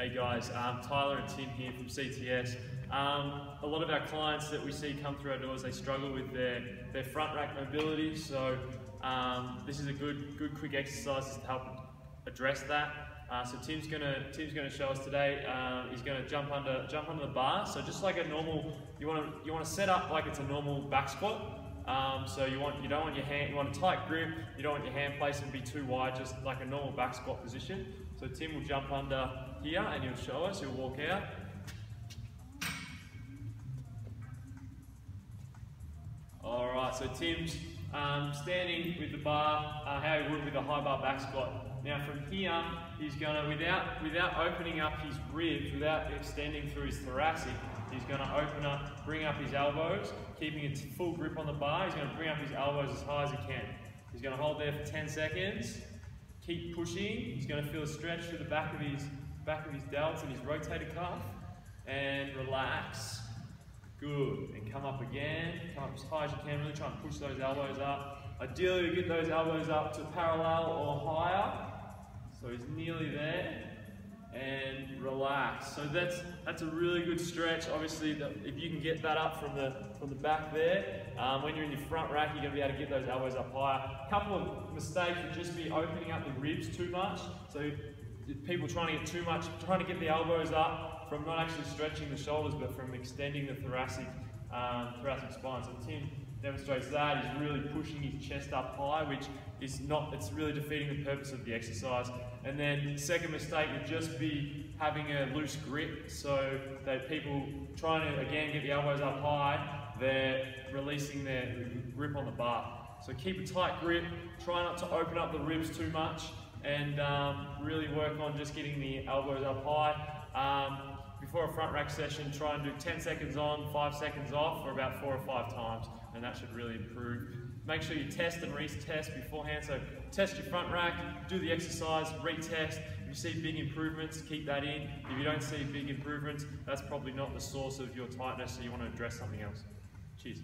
Hey guys, um, Tyler and Tim here from CTS. Um, a lot of our clients that we see come through our doors, they struggle with their, their front rack mobility, so um, this is a good, good quick exercise to help address that. Uh, so Tim's gonna Tim's gonna show us today. Uh, he's gonna jump under jump under the bar. So just like a normal, you want to you want to set up like it's a normal back squat. Um, so you want you don't want your hand you want a tight grip. You don't want your hand placement to be too wide, just like a normal back squat position. So Tim will jump under here and he'll show us. He'll walk out. All right. So Tim's um, standing with the bar, uh, how he would with a high bar back squat. Now from here, he's going to, without, without opening up his ribs, without extending through his thoracic, he's going to open up, bring up his elbows, keeping a full grip on the bar. He's going to bring up his elbows as high as he can. He's going to hold there for 10 seconds. Keep pushing. He's going to feel a stretch through the back of his back of his delts and his rotator cuff. And relax. Good. And come up again. Come up as high as you can. Really try and push those elbows up. Ideally, to get those elbows up to parallel or higher. So he's nearly there. And relax. So that's that's a really good stretch. Obviously, the, if you can get that up from the from the back there, um, when you're in your front rack, you're going to be able to get those elbows up higher. A couple of mistakes would just be opening up the ribs too much. So people trying to get too much, trying to get the elbows up from not actually stretching the shoulders, but from extending the thoracic um, thoracic spine. So Tim demonstrates that. He's really pushing his chest up high, which is not, it's really defeating the purpose of the exercise. And then second mistake would just be having a loose grip so that people trying to, again, get the elbows up high, they're releasing their grip on the bar. So keep a tight grip, try not to open up the ribs too much, and um, really work on just getting the elbows up high. Um, before a front rack session, try and do 10 seconds on, 5 seconds off for about 4 or 5 times, and that should really improve. Make sure you test and retest beforehand, so test your front rack, do the exercise, retest. If you see big improvements, keep that in. If you don't see big improvements, that's probably not the source of your tightness, so you want to address something else. Cheers.